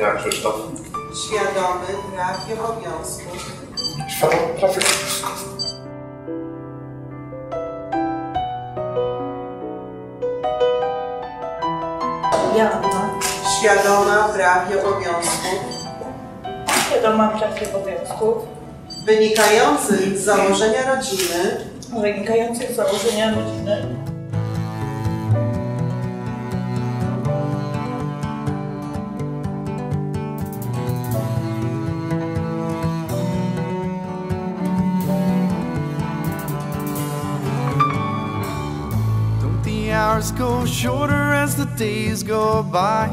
Krzysztof. Świadomy i obowiązków. Świadomy obowiązków. Ja, Anna, Świadoma praw i obowiązków świadoma praw i obowiązków wynikających z założenia rodziny wynikających z założenia rodziny hours go shorter as the days go by?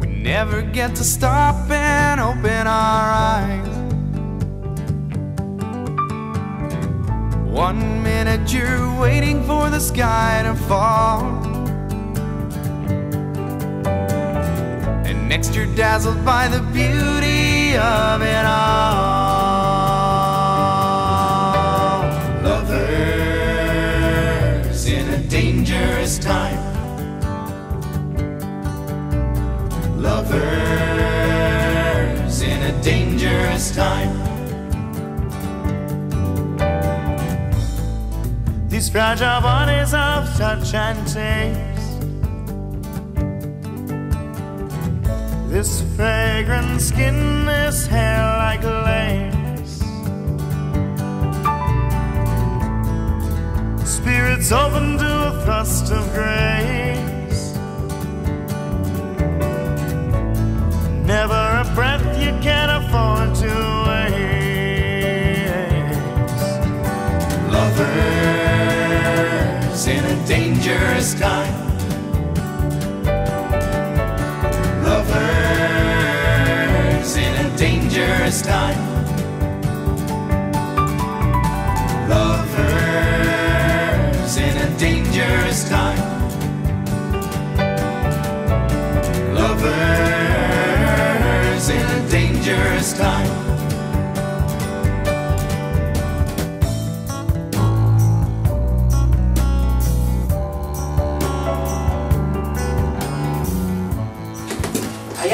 We never get to stop and open our eyes. One minute you're waiting for the sky to fall. And next you're dazzled by the beauty of it all. Dangerous time. These fragile bodies of touch and taste. This fragrant skin, this hair like lace. Spirits open to a thrust of grace. Dangerous time. Lovers in a dangerous time. Lovers in a dangerous time. Lovers in a dangerous time.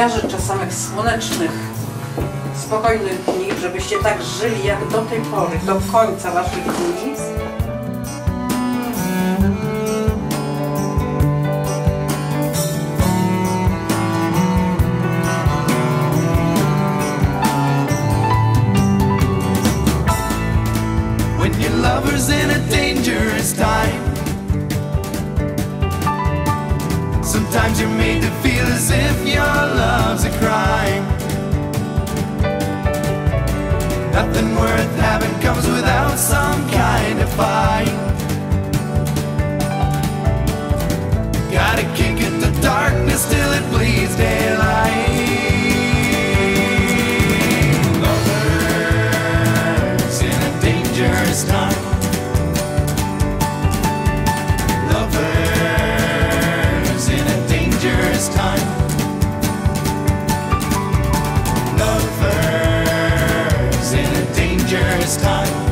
Życzę samych słonecznych, spokojnych dni, żebyście tak żyli jak do tej pory, do końca waszych dni. Sometimes you're made to feel as if your this time.